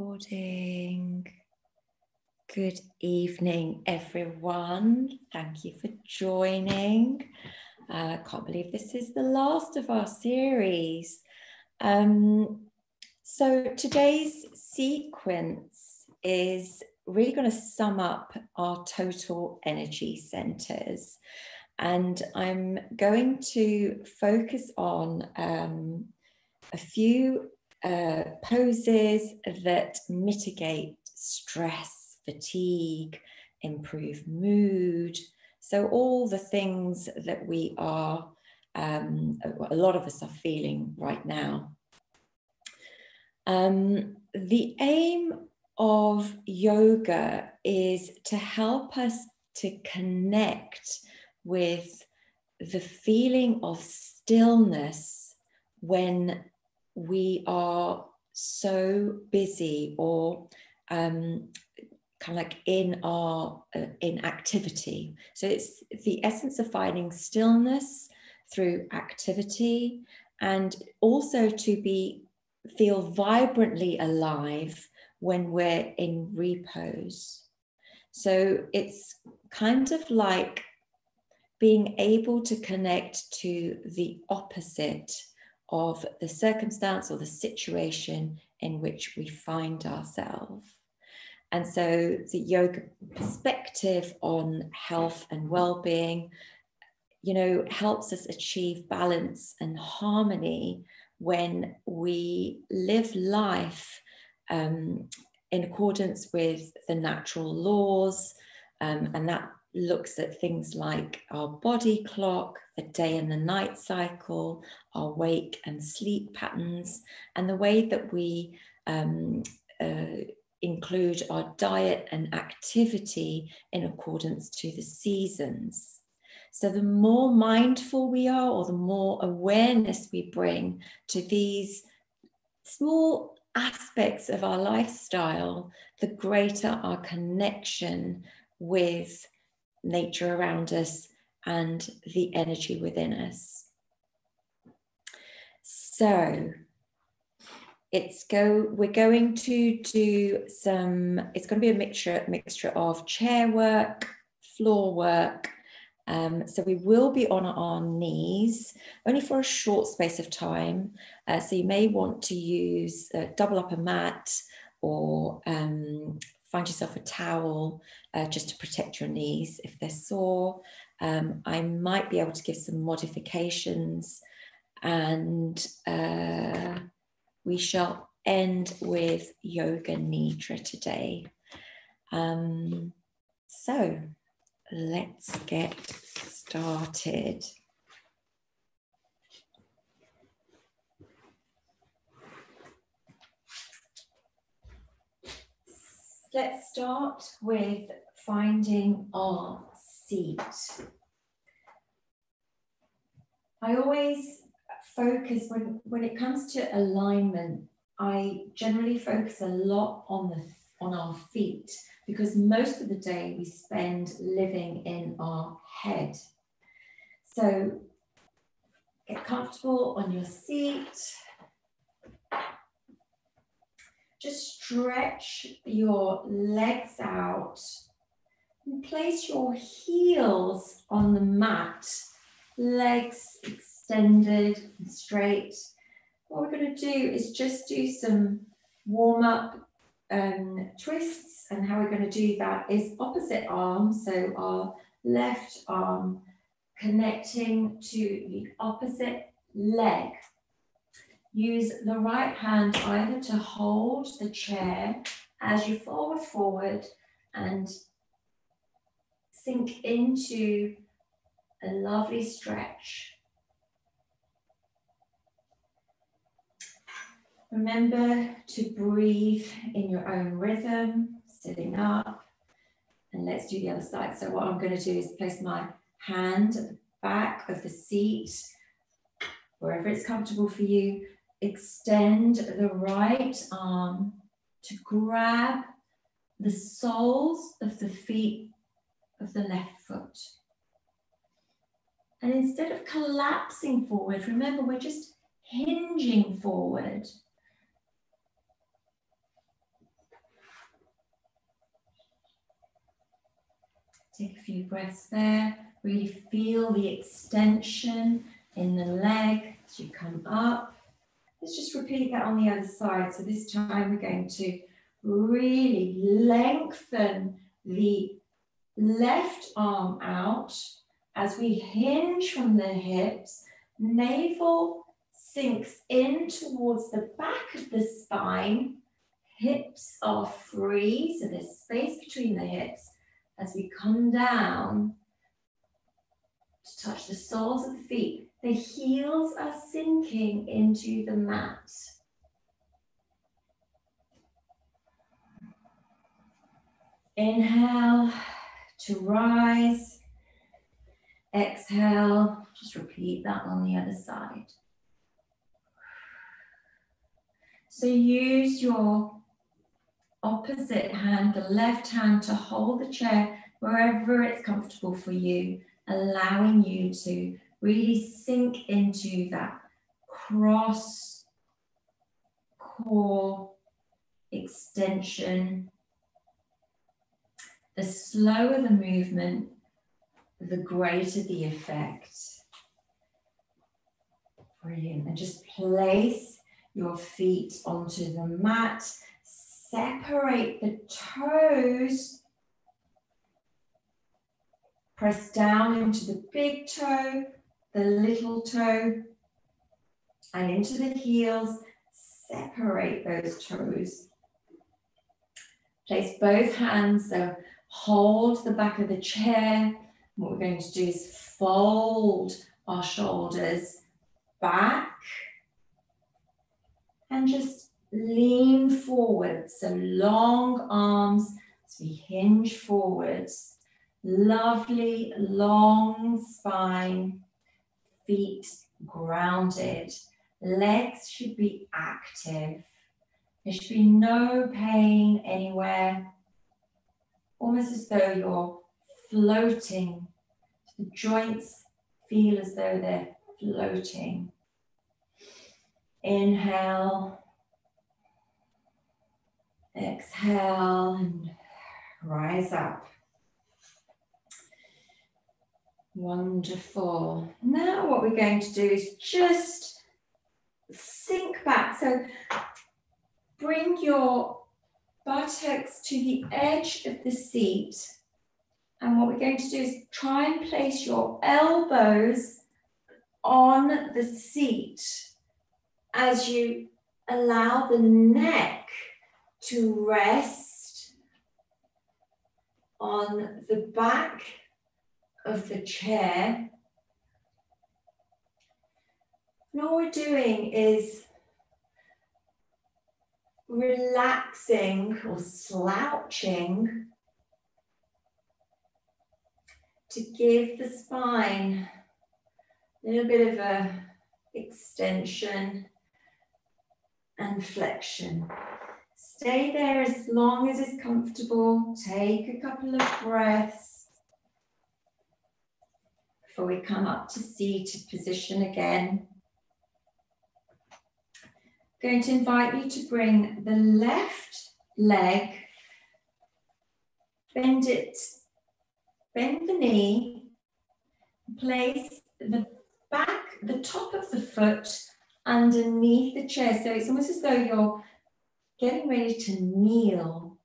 Recording. Good evening, everyone. Thank you for joining. I uh, can't believe this is the last of our series. Um, so today's sequence is really going to sum up our total energy centers. And I'm going to focus on um, a few uh, poses that mitigate stress, fatigue, improve mood. So, all the things that we are, um, a lot of us are feeling right now. Um, the aim of yoga is to help us to connect with the feeling of stillness when we are so busy or um, kind of like in our uh, in activity. So it's the essence of finding stillness through activity and also to be feel vibrantly alive when we're in repose. So it's kind of like being able to connect to the opposite of the circumstance or the situation in which we find ourselves. And so the yoga perspective on health and well-being, you know, helps us achieve balance and harmony when we live life um, in accordance with the natural laws, um, and that looks at things like our body clock, the day and the night cycle, our wake and sleep patterns, and the way that we um, uh, include our diet and activity in accordance to the seasons. So, the more mindful we are, or the more awareness we bring to these small aspects of our lifestyle, the greater our connection with nature around us and the energy within us. So it's go we're going to do some it's going to be a mixture mixture of chair work floor work um, so we will be on our knees only for a short space of time uh, so you may want to use uh, double up a mat or um, find yourself a towel uh, just to protect your knees if they're sore. Um, I might be able to give some modifications and uh, we shall end with Yoga Nidra today. Um, so let's get started. Let's start with finding our seat. I always focus when, when it comes to alignment, I generally focus a lot on the on our feet because most of the day we spend living in our head. So get comfortable on your seat. Just stretch your legs out and place your heels on the mat, legs extended and straight. What we're going to do is just do some warm up um, twists, and how we're going to do that is opposite arm, so our left arm connecting to the opposite leg Use the right hand either to hold the chair as you forward forward and sink into a lovely stretch. Remember to breathe in your own rhythm, sitting up. And let's do the other side. So what I'm going to do is place my hand at the back of the seat, wherever it's comfortable for you, extend the right arm to grab the soles of the feet of the left foot. And instead of collapsing forward, remember we're just hinging forward. Take a few breaths there. Really feel the extension in the leg as you come up. Let's just repeat that on the other side. So this time we're going to really lengthen the left arm out as we hinge from the hips. Navel sinks in towards the back of the spine. Hips are free, so there's space between the hips as we come down to touch the soles of the feet. The heels are sinking into the mat. Inhale to rise. Exhale, just repeat that on the other side. So use your opposite hand, the left hand, to hold the chair wherever it's comfortable for you, allowing you to really sink into that cross core extension. The slower the movement, the greater the effect. Brilliant. And just place your feet onto the mat. Separate the toes. Press down into the big toe, the little toe, and into the heels. Separate those toes. Place both hands, so hold the back of the chair. What we're going to do is fold our shoulders back and just lean forward. So long arms as we hinge forwards. Lovely long spine, feet grounded. Legs should be active. There should be no pain anywhere. Almost as though you're floating. The joints feel as though they're floating. Inhale. Exhale and rise up. Wonderful. Now what we're going to do is just sink back. So bring your buttocks to the edge of the seat. And what we're going to do is try and place your elbows on the seat as you allow the neck to rest on the back of the chair. And all we're doing is relaxing or slouching to give the spine a little bit of a extension and flexion. Stay there as long as it's comfortable. Take a couple of breaths before we come up to seated position again. I'm going to invite you to bring the left leg, bend it, bend the knee, place the back, the top of the foot underneath the chair. So it's almost as though you're getting ready to kneel.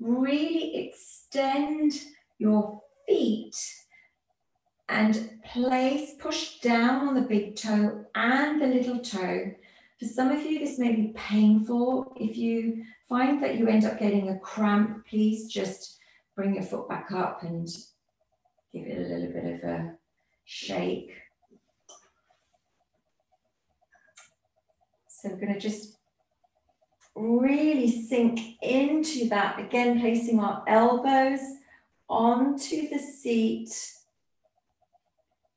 Really extend your feet and place, push down on the big toe and the little toe. For some of you, this may be painful. If you find that you end up getting a cramp, please just bring your foot back up and give it a little bit of a shake. So we're going to just really sink into that. Again, placing our elbows onto the seat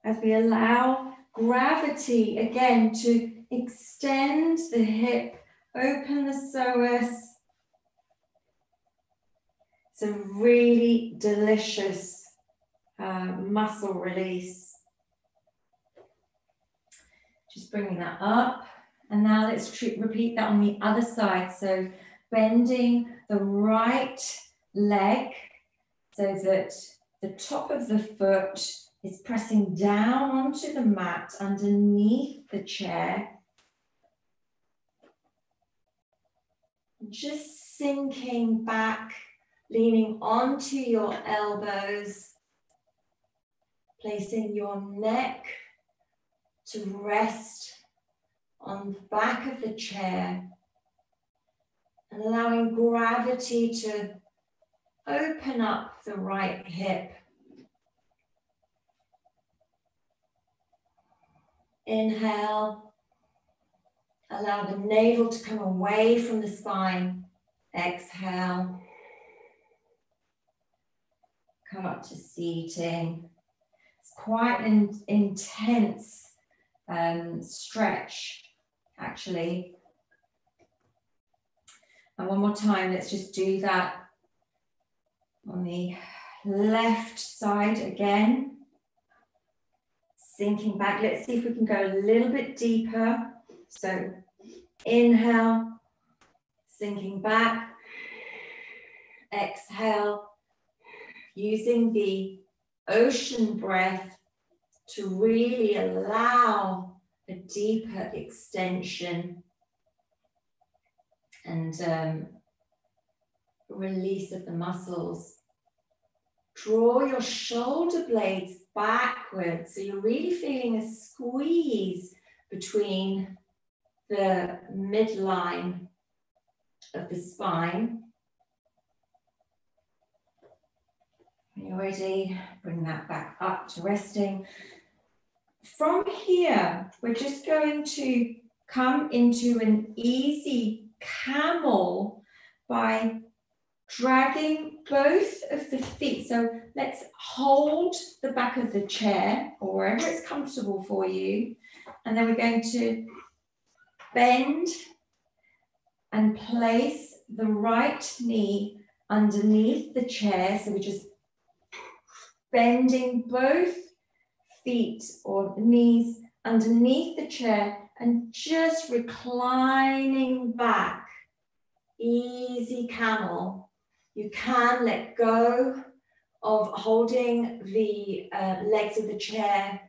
as we allow gravity again to extend the hip, open the psoas. It's a really delicious uh, muscle release. Just bringing that up. And now let's repeat that on the other side. So bending the right leg so that the top of the foot is pressing down onto the mat underneath the chair. Just sinking back, leaning onto your elbows, placing your neck to rest on the back of the chair and allowing gravity to open up the right hip. Inhale, allow the navel to come away from the spine. Exhale, come up to seating. It's quite an intense um, stretch, actually. And one more time, let's just do that on the left side again. Sinking back. Let's see if we can go a little bit deeper. So inhale, sinking back. Exhale, using the ocean breath to really allow a deeper extension and um, release of the muscles. Draw your shoulder blades backwards so you're really feeling a squeeze between the midline of the spine. You're ready, bring that back up to resting. From here, we're just going to come into an easy camel by dragging both of the feet. So let's hold the back of the chair or wherever it's comfortable for you. And then we're going to bend and place the right knee underneath the chair. So we're just bending both feet or knees underneath the chair and just reclining back, easy camel. You can let go of holding the uh, legs of the chair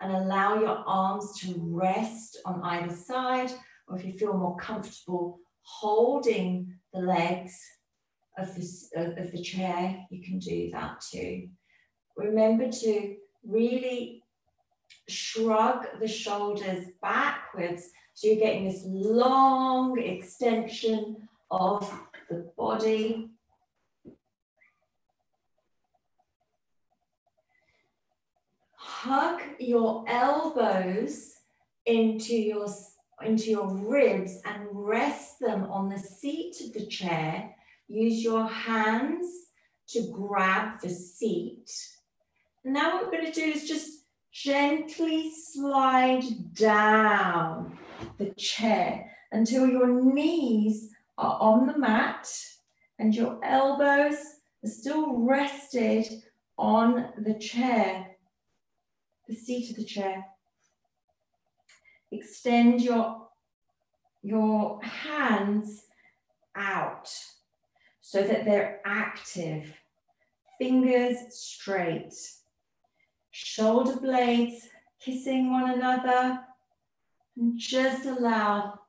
and allow your arms to rest on either side, or if you feel more comfortable holding the legs of, uh, of the chair, you can do that too. Remember to really shrug the shoulders backwards. So you're getting this long extension of the body. Hug your elbows into your, into your ribs and rest them on the seat of the chair. Use your hands to grab the seat. Now what we're going to do is just gently slide down the chair until your knees are on the mat and your elbows are still rested on the chair, the seat of the chair. Extend your, your hands out so that they're active, fingers straight shoulder blades kissing one another, and just allow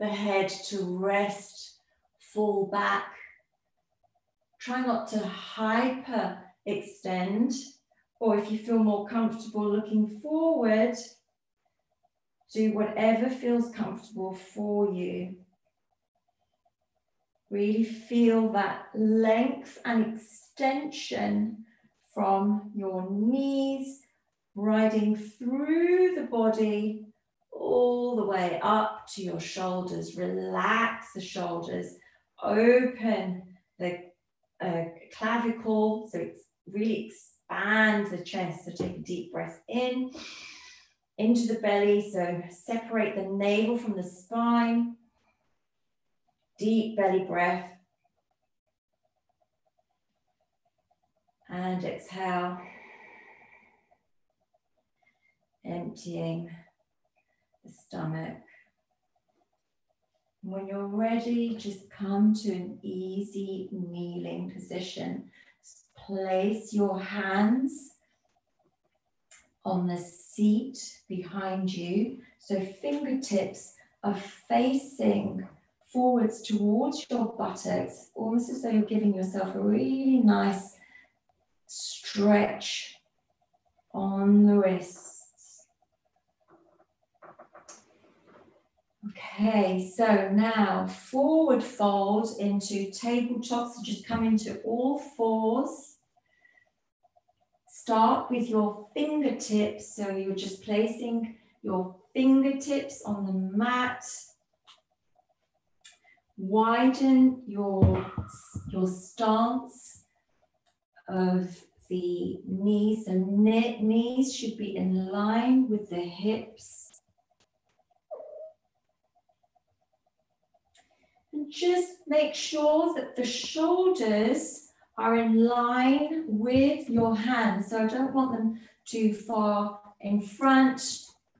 the head to rest, fall back. Try not to hyper extend, or if you feel more comfortable looking forward, do whatever feels comfortable for you. Really feel that length and extension from your knees, riding through the body all the way up to your shoulders. Relax the shoulders, open the uh, clavicle, so it's really expand the chest. So take a deep breath in, into the belly. So separate the navel from the spine. Deep belly breath. and exhale, emptying the stomach. When you're ready, just come to an easy kneeling position. Place your hands on the seat behind you. So fingertips are facing forwards towards your buttocks, almost as though you're giving yourself a really nice stretch on the wrists. Okay, so now forward fold into tabletop. So just come into all fours. Start with your fingertips. So you're just placing your fingertips on the mat. Widen your, your stance of the knees and knees should be in line with the hips. And just make sure that the shoulders are in line with your hands. So I don't want them too far in front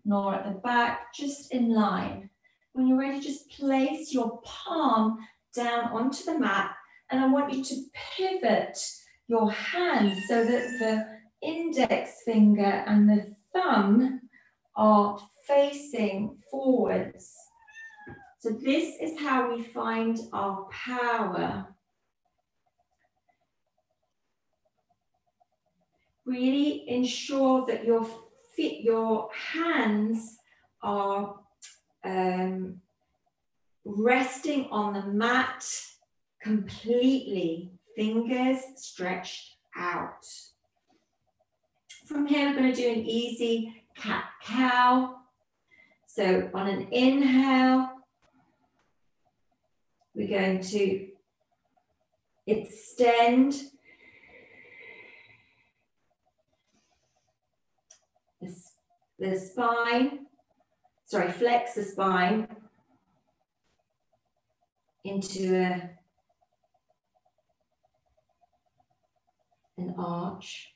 nor at the back, just in line. When you're ready, just place your palm down onto the mat and I want you to pivot your hands so that the index finger and the thumb are facing forwards. So this is how we find our power. Really ensure that your feet, your hands are um, resting on the mat completely fingers stretched out. From here, we're going to do an easy cat cow. So on an inhale, we're going to extend the, the spine, sorry, flex the spine into a an arch.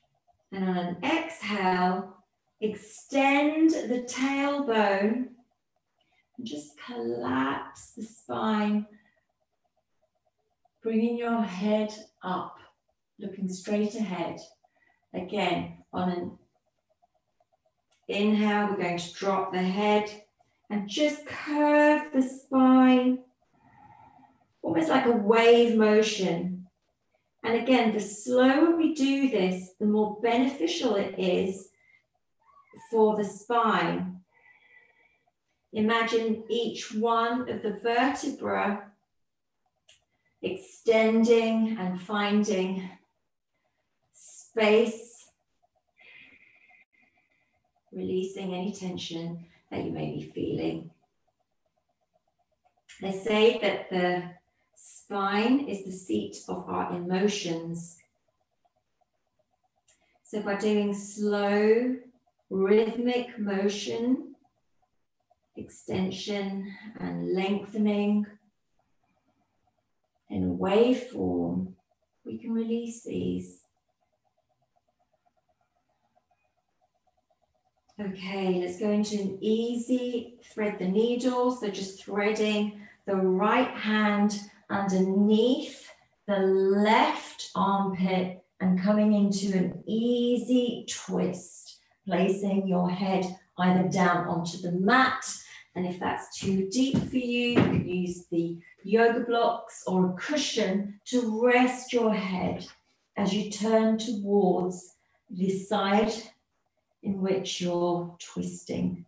And on an exhale, extend the tailbone and just collapse the spine, bringing your head up, looking straight ahead. Again, on an inhale, we're going to drop the head and just curve the spine, almost like a wave motion. And again, the slower we do this, the more beneficial it is for the spine. Imagine each one of the vertebra extending and finding space, releasing any tension that you may be feeling. They say that the Spine is the seat of our emotions. So by doing slow, rhythmic motion, extension and lengthening in a waveform, we can release these. Okay, let's go into an easy thread the needle. So just threading the right hand underneath the left armpit and coming into an easy twist, placing your head either down onto the mat. And if that's too deep for you, you can use the yoga blocks or a cushion to rest your head as you turn towards the side in which you're twisting.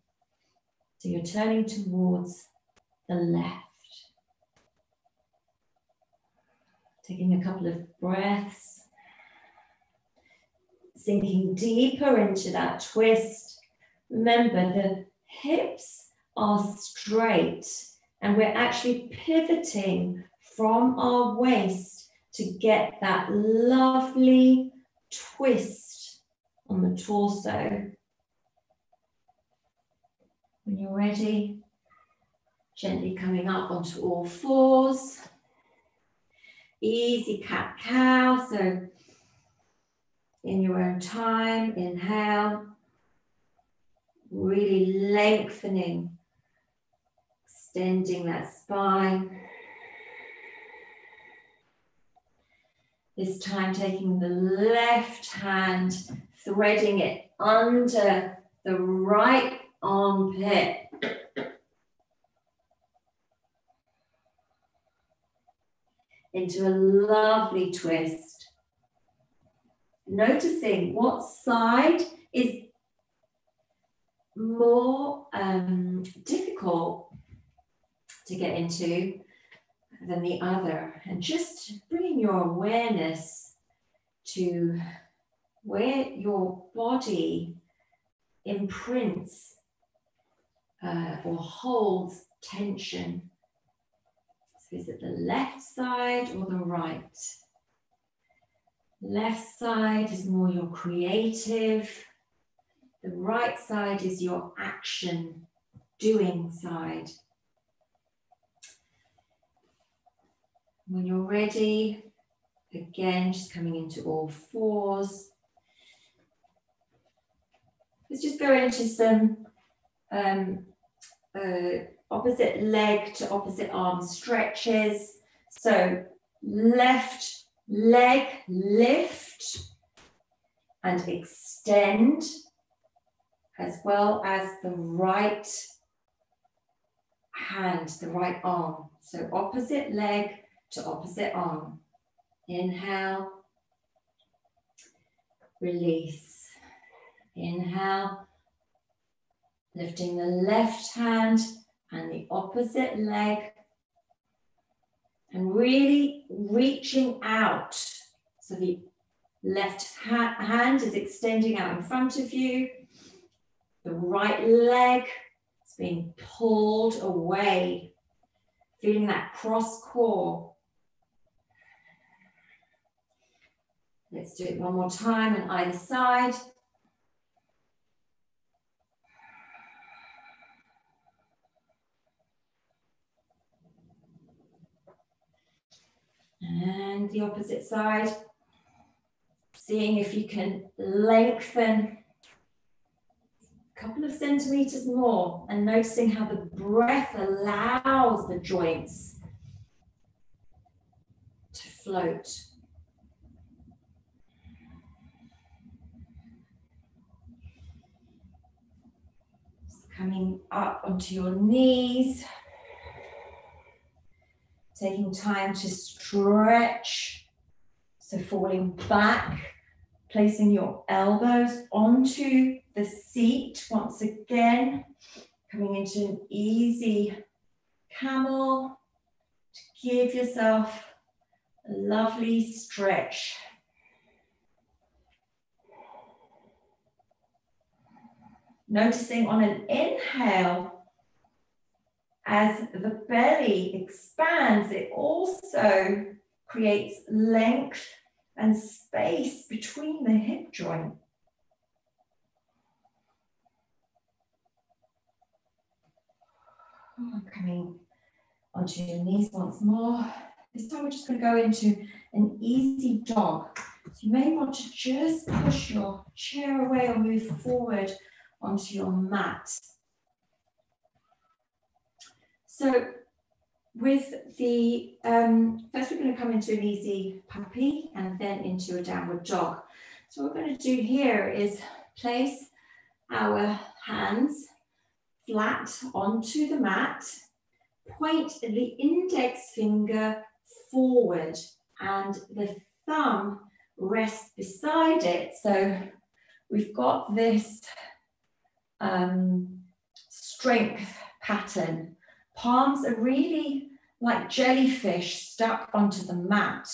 So you're turning towards the left. Taking a couple of breaths, sinking deeper into that twist. Remember, the hips are straight and we're actually pivoting from our waist to get that lovely twist on the torso. When you're ready, gently coming up onto all fours easy cat cow. So in your own time, inhale, really lengthening, extending that spine. This time taking the left hand, threading it under the right armpit. Into a lovely twist. Noticing what side is more um, difficult to get into than the other. And just bringing your awareness to where your body imprints uh, or holds tension. So is it the left side or the right? Left side is more your creative. The right side is your action, doing side. When you're ready, again, just coming into all fours. Let's just go into some um, uh, opposite leg to opposite arm stretches. So left leg lift and extend as well as the right hand, the right arm. So opposite leg to opposite arm. Inhale, release. Inhale, lifting the left hand and the opposite leg and really reaching out. So the left ha hand is extending out in front of you. The right leg is being pulled away, feeling that cross core. Let's do it one more time on either side. And the opposite side. Seeing if you can lengthen a couple of centimeters more and noticing how the breath allows the joints to float. coming up onto your knees. Taking time to stretch. So falling back, placing your elbows onto the seat once again. Coming into an easy camel to give yourself a lovely stretch. Noticing on an inhale, as the belly expands, it also creates length and space between the hip joint. Oh, coming onto your knees once more. This time we're just going to go into an easy dog. So you may want to just push your chair away or move forward onto your mat. So with the, um, first we're going to come into an easy puppy and then into a downward dog. So what we're going to do here is place our hands flat onto the mat, point the index finger forward and the thumb rests beside it. So we've got this um, strength pattern. Palms are really like jellyfish stuck onto the mat.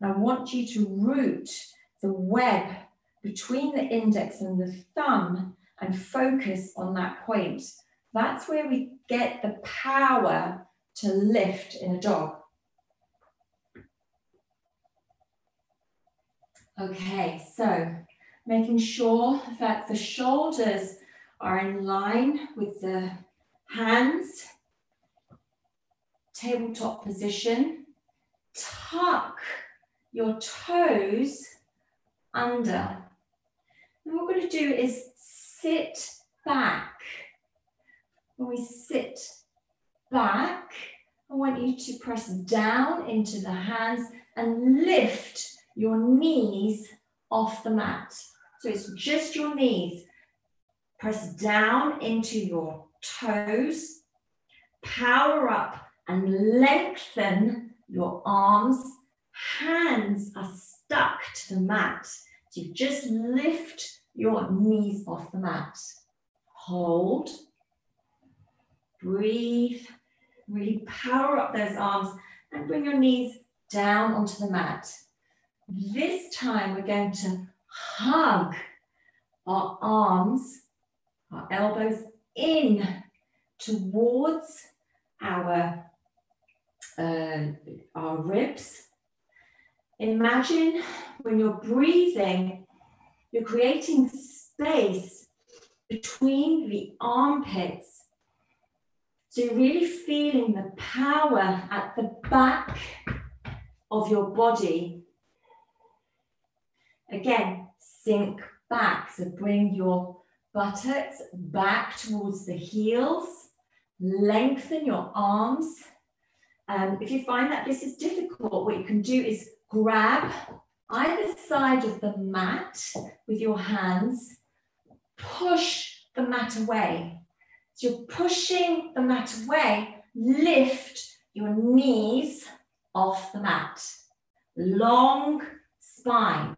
And I want you to root the web between the index and the thumb and focus on that point. That's where we get the power to lift in a dog. Okay, so making sure that the shoulders are in line with the hands, tabletop position. Tuck your toes under. And what we're going to do is sit back. When we sit back, I want you to press down into the hands and lift your knees off the mat. So it's just your knees. Press down into your toes. Power up and lengthen your arms. Hands are stuck to the mat. So you just lift your knees off the mat. Hold. Breathe. Really power up those arms and bring your knees down onto the mat. This time we're going to hug our arms, our elbows in towards our, uh, our ribs. Imagine when you're breathing, you're creating space between the armpits. So you're really feeling the power at the back of your body. Again, sink back. So bring your buttocks back towards the heels. Lengthen your arms. Um, if you find that this is difficult, what you can do is grab either side of the mat with your hands, push the mat away. So you're pushing the mat away, lift your knees off the mat. Long spine.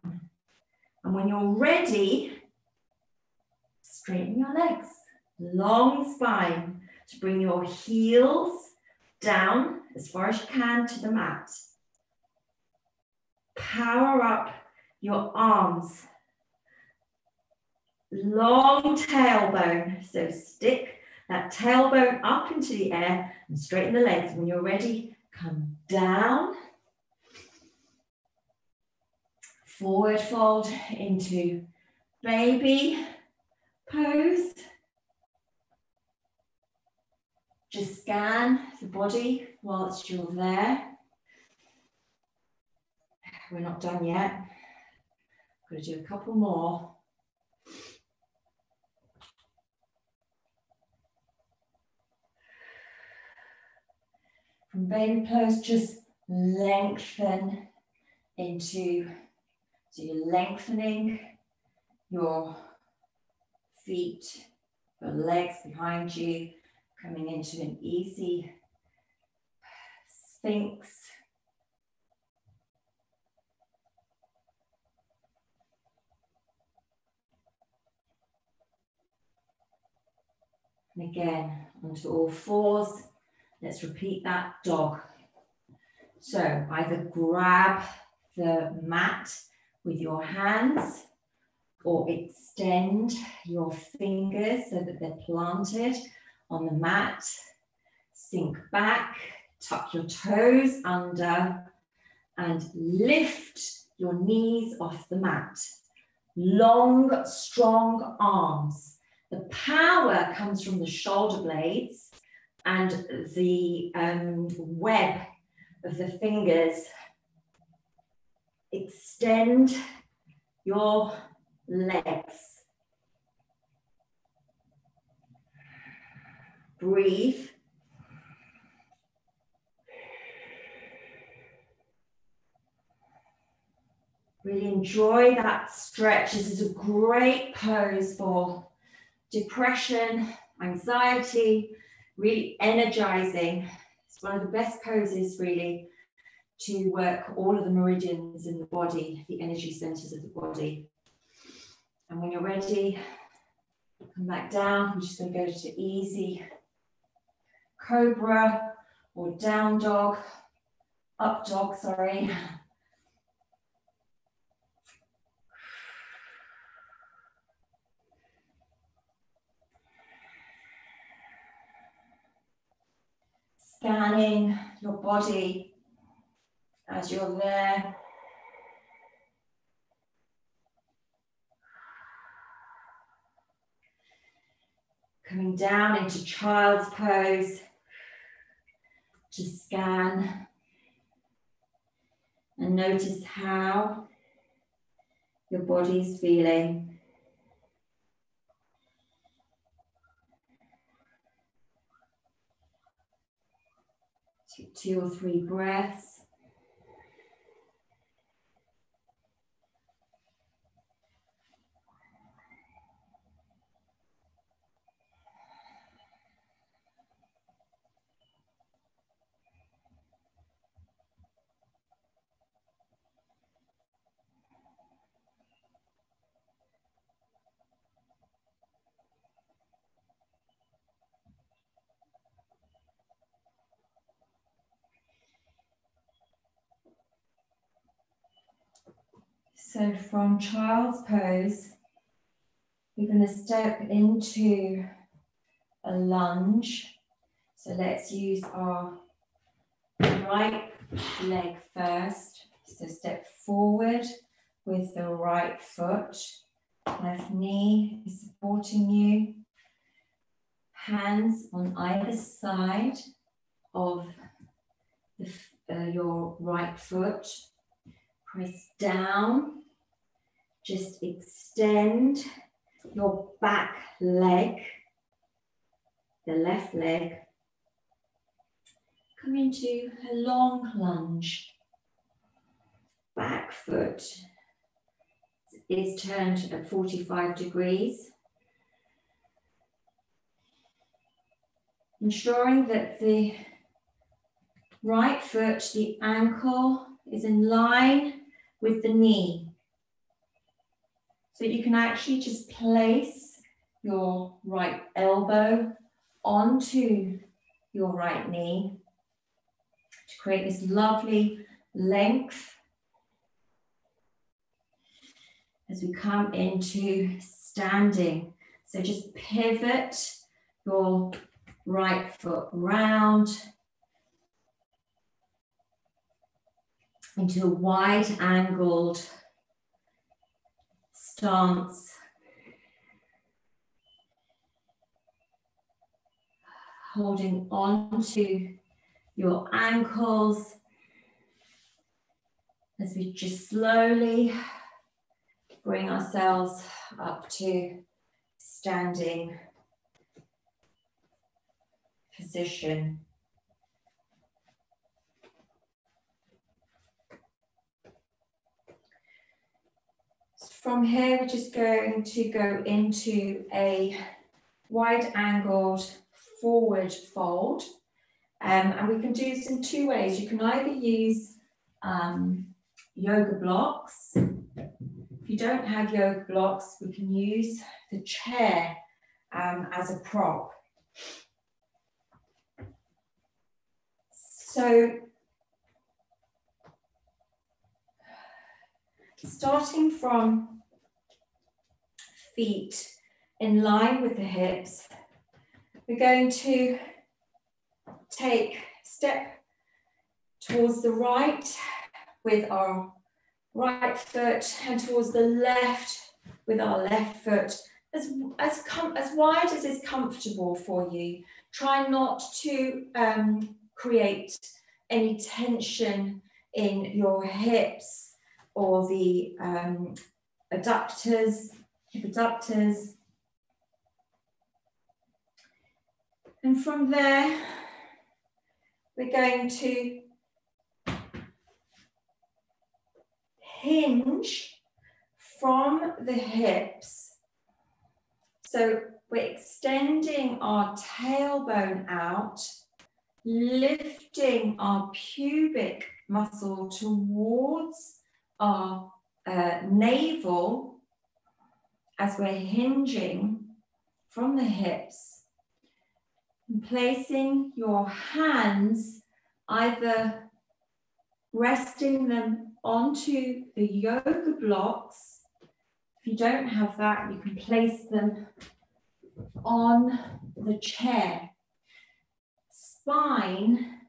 And when you're ready, straighten your legs. Long spine to bring your heels down as far as you can to the mat. Power up your arms. Long tailbone. So stick that tailbone up into the air and straighten the legs. When you're ready, come down. Forward fold into baby pose. Just scan the body whilst you're there. We're not done yet. Got to do a couple more. From baby pose, just lengthen into, so you're lengthening your feet, your legs behind you, coming into an easy sphinx. And again, onto all fours. Let's repeat that dog. So either grab the mat with your hands or extend your fingers so that they're planted on the mat. Sink back, tuck your toes under and lift your knees off the mat. Long, strong arms. The power comes from the shoulder blades and the um, web of the fingers. Extend your legs. Breathe. Really enjoy that stretch. This is a great pose for depression, anxiety, really energizing. It's one of the best poses really to work all of the meridians in the body, the energy centers of the body. And when you're ready, come back down. I'm just going to go to easy cobra or down dog, up dog, sorry. scanning your body as you're there. Coming down into child's pose to scan and notice how your body's feeling. two or three breaths. So from child's pose, we're going to step into a lunge. So let's use our right leg first. So step forward with the right foot. Left knee is supporting you. Hands on either side of the, uh, your right foot. Press down. Just extend your back leg, the left leg. Come into a long lunge. Back foot is turned at 45 degrees. Ensuring that the right foot, the ankle is in line with the knee. So you can actually just place your right elbow onto your right knee to create this lovely length as we come into standing. So just pivot your right foot round into a wide angled stance. Holding on to your ankles as we just slowly bring ourselves up to standing position. From here, we're just going to go into a wide angled forward fold. Um, and we can do this in two ways. You can either use um, yoga blocks If you don't have yoga blocks, we can use the chair um, as a prop. So starting from feet in line with the hips, we're going to take step towards the right with our right foot and towards the left with our left foot. As, as, as wide as is comfortable for you. Try not to um, create any tension in your hips or the um, adductors, hip adductors. And from there, we're going to hinge from the hips. So we're extending our tailbone out, lifting our pubic muscle towards our uh, navel as we're hinging from the hips. And placing your hands either resting them onto the yoga blocks. If you don't have that, you can place them on the chair. Spine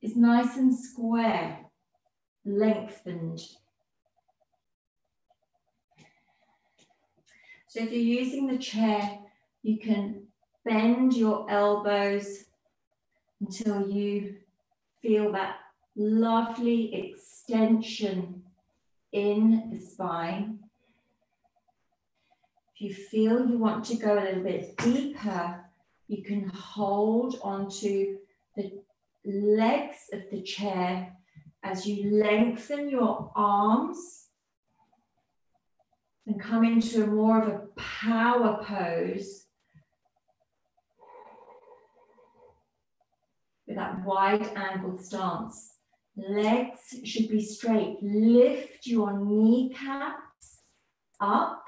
is nice and square, lengthened. So if you're using the chair, you can bend your elbows until you feel that lovely extension in the spine. If you feel you want to go a little bit deeper, you can hold onto the legs of the chair as you lengthen your arms and come into more of a power pose with that wide angled stance. Legs should be straight. Lift your kneecaps up.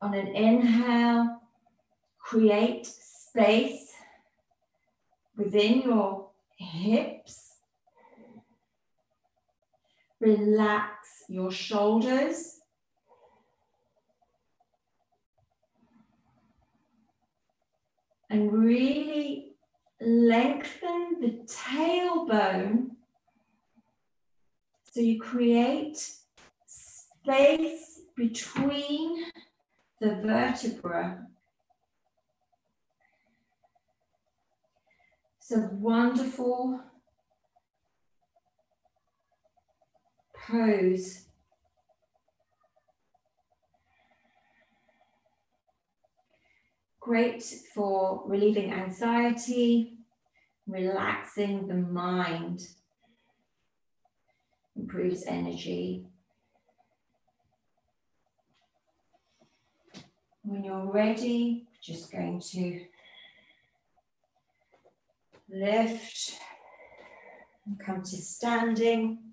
On an inhale, create space within your hips. Relax your shoulders. And really lengthen the tailbone so you create space between the vertebra. A wonderful pose. Great for relieving anxiety, relaxing the mind, improves energy. When you're ready, just going to lift and come to standing.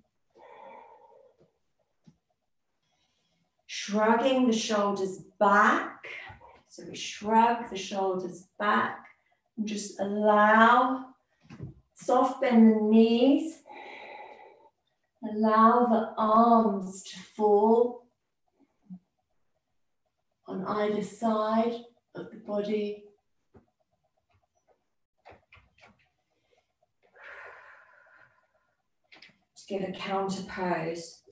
Shrugging the shoulders back. So we shrug the shoulders back and just allow, soft bend the knees. Allow the arms to fall on either side of the body. To give a counter pose.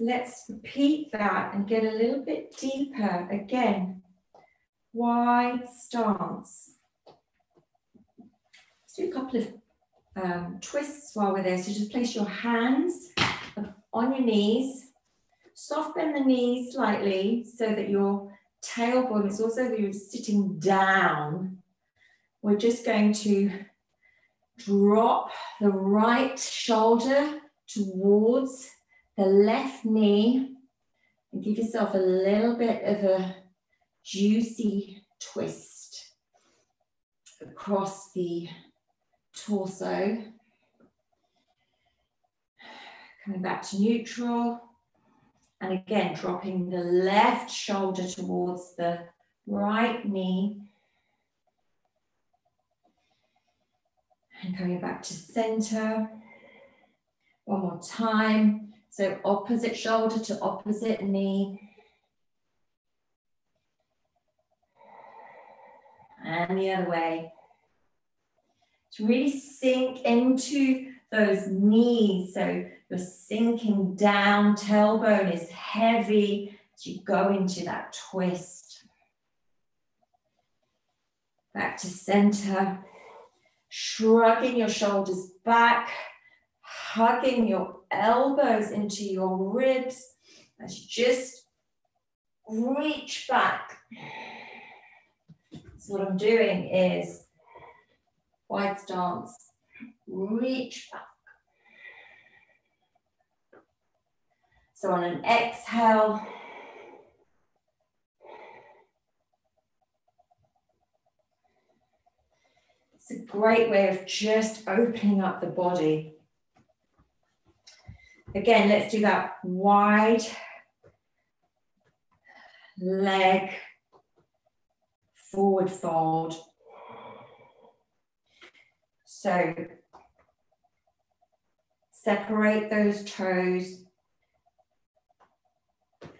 Let's repeat that and get a little bit deeper. Again, wide stance. Let's do a couple of um, twists while we're there. So just place your hands on your knees, soft bend the knees slightly so that your tailbone is also you're sitting down. We're just going to drop the right shoulder towards the left knee and give yourself a little bit of a juicy twist across the torso. Coming back to neutral. And again, dropping the left shoulder towards the right knee. And coming back to center. One more time. So opposite shoulder to opposite knee. And the other way to really sink into those knees. So you're sinking down, tailbone is heavy as you go into that twist. Back to center, shrugging your shoulders back, hugging your elbows into your ribs as you just reach back. So what I'm doing is wide stance, reach back. So on an exhale, it's a great way of just opening up the body. Again, let's do that wide leg forward fold. So separate those toes.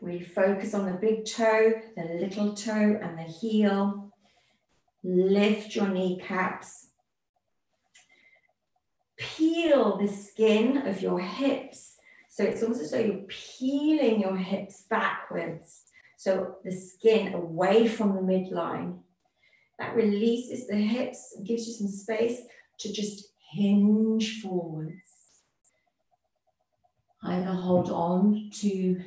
We focus on the big toe, the little toe, and the heel. Lift your kneecaps. Peel the skin of your hips. So it's almost as though you're peeling your hips backwards. So the skin away from the midline. That releases the hips and gives you some space to just hinge forwards. Either hold on to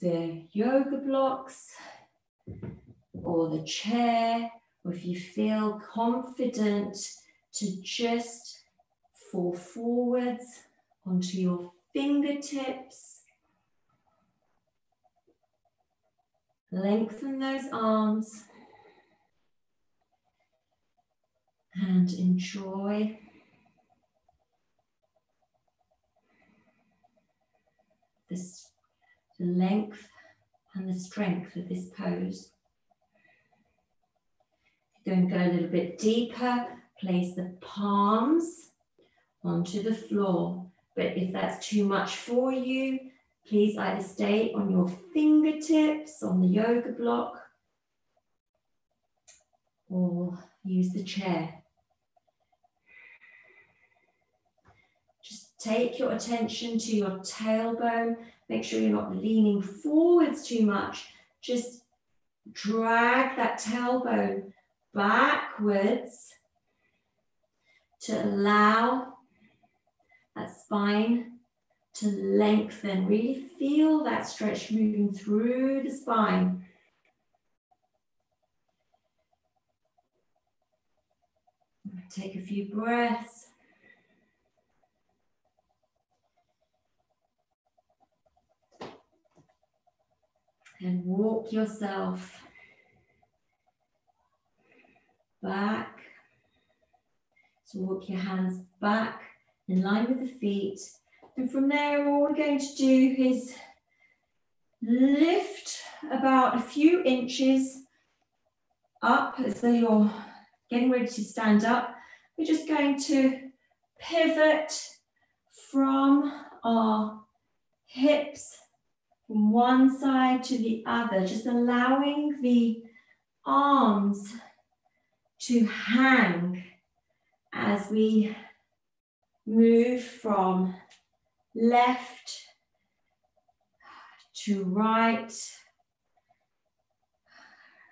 the yoga blocks or the chair, or if you feel confident to just fall forwards onto your fingertips. Lengthen those arms. and enjoy this the length and the strength of this pose. You're going to go a little bit deeper place the palms onto the floor. But if that's too much for you, please either stay on your fingertips on the yoga block or use the chair. Just take your attention to your tailbone. Make sure you're not leaning forwards too much. Just drag that tailbone backwards to allow spine to lengthen. Really feel that stretch moving through the spine. Take a few breaths. And walk yourself back. So walk your hands back in line with the feet. And from there, all we're going to do is lift about a few inches up as though you're getting ready to stand up. We're just going to pivot from our hips from one side to the other, just allowing the arms to hang as we move from left to right,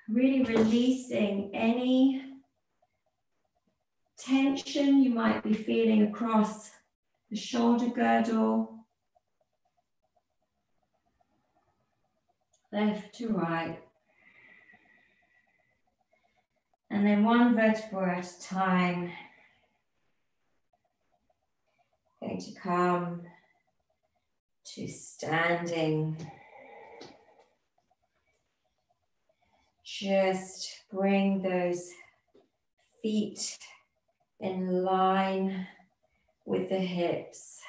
really releasing any tension you might be feeling across the shoulder girdle, left to right. And then one vertebra at a time. To come to standing. Just bring those feet in line with the hips.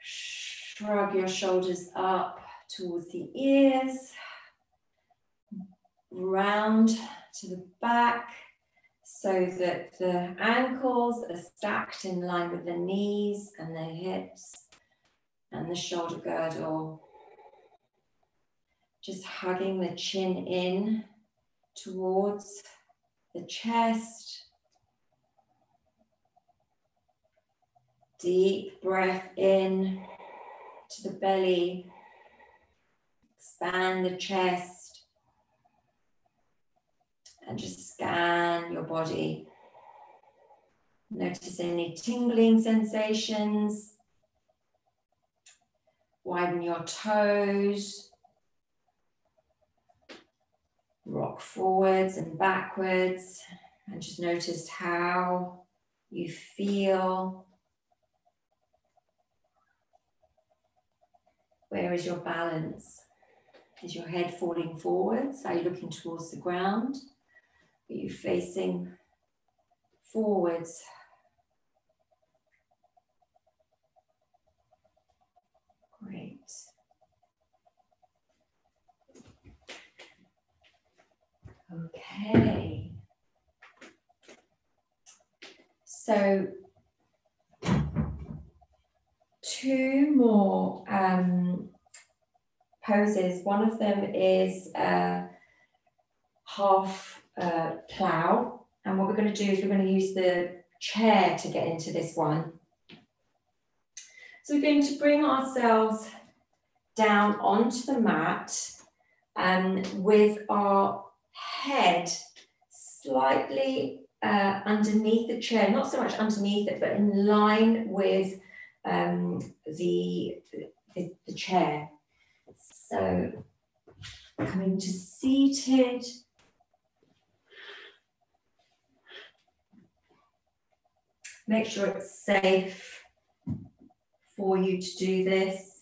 Shrug your shoulders up towards the ears, round to the back so that the ankles are stacked in line with the knees and the hips and the shoulder girdle just hugging the chin in towards the chest. Deep breath in to the belly. Expand the chest. And just scan your body. Notice any tingling sensations. Widen your toes. rock forwards and backwards and just notice how you feel. Where is your balance? Is your head falling forwards? Are you looking towards the ground? You facing forwards? Great. Okay. So two more um, poses. One of them is a half uh, plow. And what we're going to do is we're going to use the chair to get into this one. So we're going to bring ourselves down onto the mat um, with our head slightly uh, underneath the chair, not so much underneath it, but in line with um, the, the, the chair. So coming to seated. Make sure it's safe for you to do this.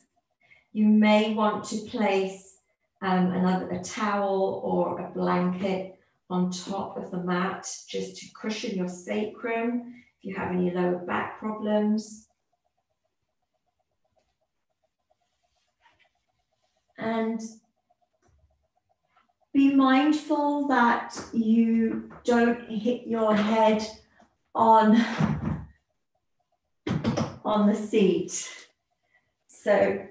You may want to place um, another a towel or a blanket on top of the mat just to cushion your sacrum if you have any lower back problems. And be mindful that you don't hit your head on, on the seat. So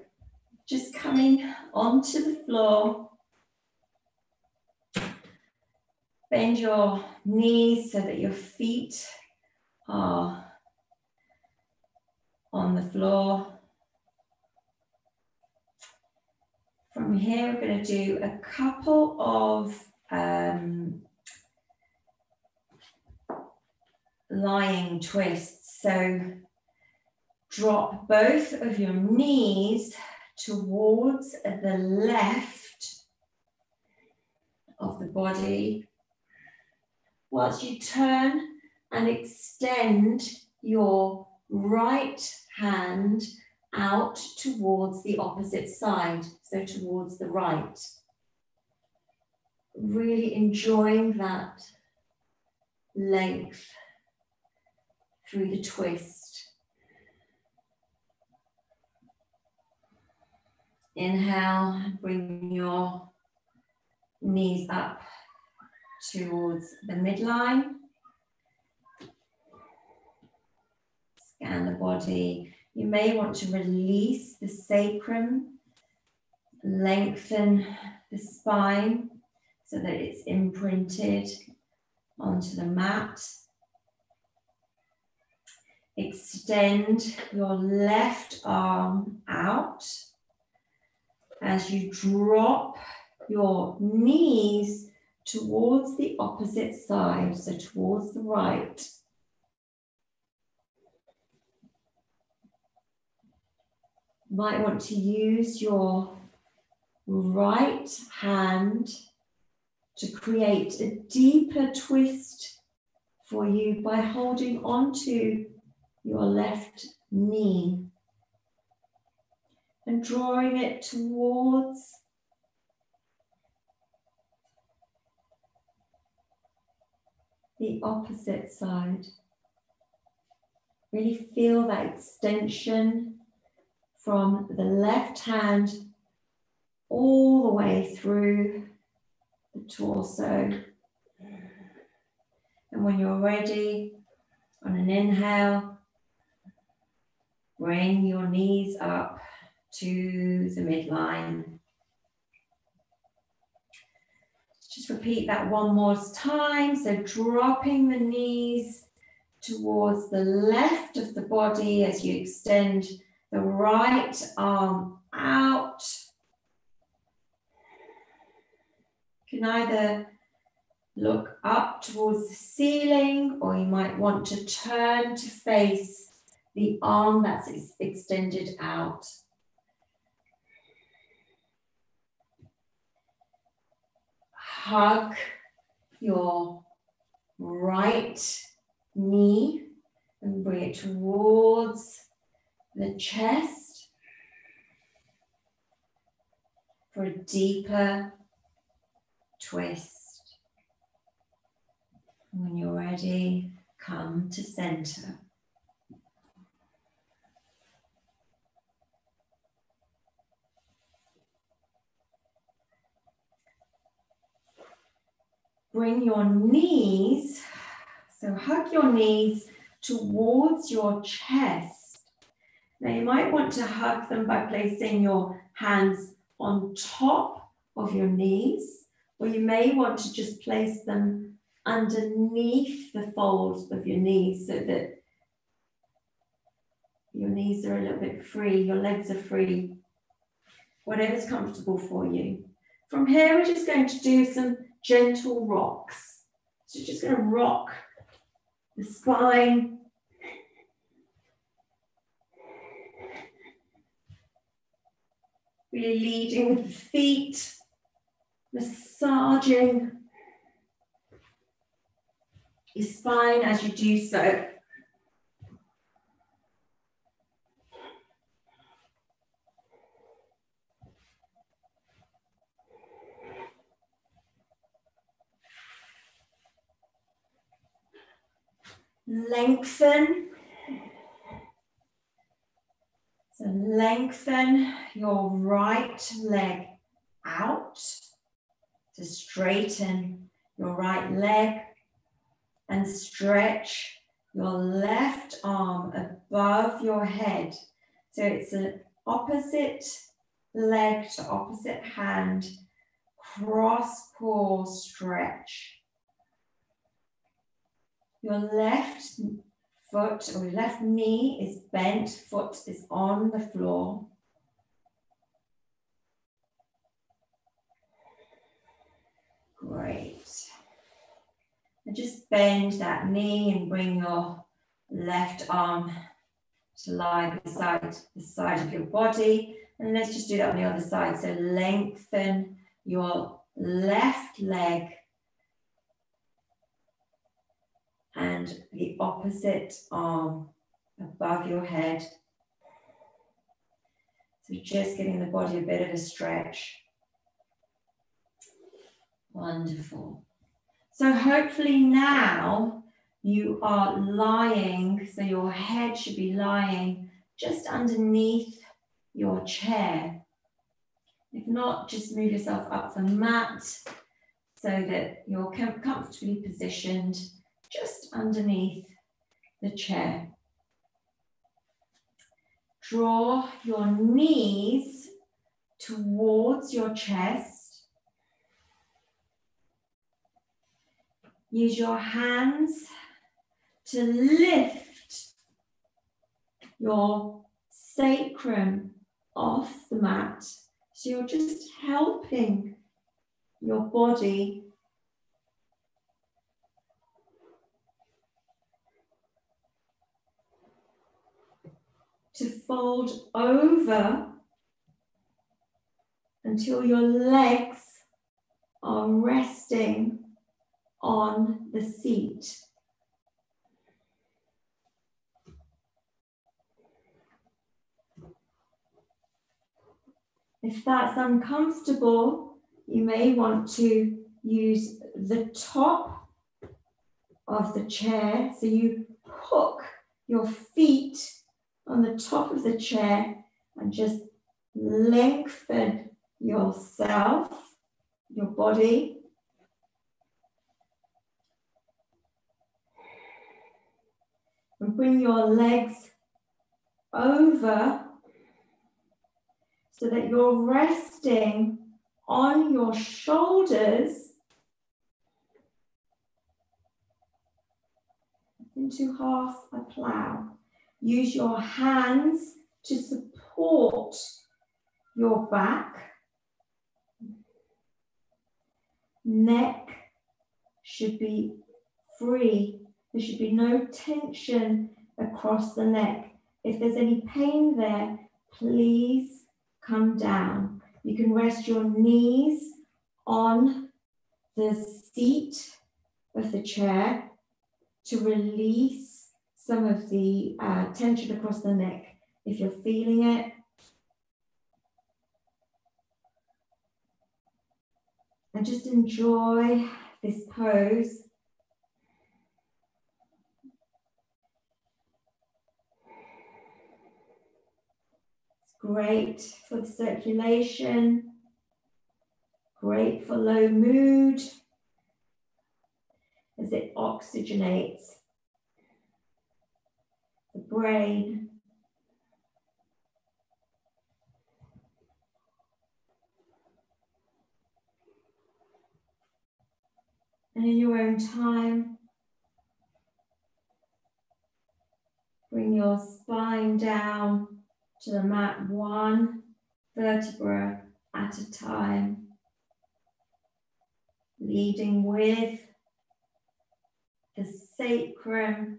just coming onto the floor. Bend your knees so that your feet are on the floor. From here, we're going to do a couple of um, lying twists. So drop both of your knees towards the left of the body whilst you turn and extend your right hand out towards the opposite side, so towards the right. Really enjoying that length through the twist. Inhale, bring your knees up towards the midline. Scan the body you may want to release the sacrum, lengthen the spine so that it's imprinted onto the mat. Extend your left arm out as you drop your knees towards the opposite side, so towards the right. might want to use your right hand to create a deeper twist for you by holding onto your left knee and drawing it towards the opposite side. Really feel that extension from the left hand all the way through the torso. And when you're ready, on an inhale, bring your knees up to the midline. Just repeat that one more time. So dropping the knees towards the left of the body as you extend the right arm out. You can either look up towards the ceiling or you might want to turn to face the arm that's extended out. Hug your right knee and bring it towards the chest for a deeper twist. When you're ready, come to center. Bring your knees, so hug your knees towards your chest now you might want to hug them by placing your hands on top of your knees, or you may want to just place them underneath the folds of your knees so that your knees are a little bit free, your legs are free, whatever's comfortable for you. From here, we're just going to do some gentle rocks. So just going to rock the spine Really leading with the feet, massaging your spine as you do so. Lengthen so lengthen your right leg out to straighten your right leg and stretch your left arm above your head. So it's an opposite leg to opposite hand, cross core stretch. Your left foot or your left knee is bent, foot is on the floor. Great. And just bend that knee and bring your left arm to lie beside the side of your body. And let's just do that on the other side. So lengthen your left leg and the opposite arm above your head. So just giving the body a bit of a stretch. Wonderful. So hopefully now you are lying, so your head should be lying just underneath your chair. If not, just move yourself up the mat so that you're comfortably positioned just underneath the chair. Draw your knees towards your chest. Use your hands to lift your sacrum off the mat. So you're just helping your body to fold over until your legs are resting on the seat. If that's uncomfortable, you may want to use the top of the chair. So you hook your feet on the top of the chair and just lengthen yourself, your body. And bring your legs over so that you're resting on your shoulders into half a plow. Use your hands to support your back. Neck should be free. There should be no tension across the neck. If there's any pain there, please come down. You can rest your knees on the seat of the chair to release some of the uh, tension across the neck if you're feeling it. And just enjoy this pose. It's great for the circulation, great for low mood as it oxygenates the brain. And in your own time, bring your spine down to the mat one vertebra at a time, leading with the sacrum